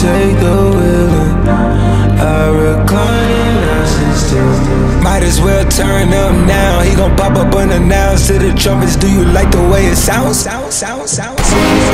take the wheel and I recline and I sit still. Might as well turn up now. He gon' pop up unannounced to the trumpets. Do you like the way it sounds? sounds.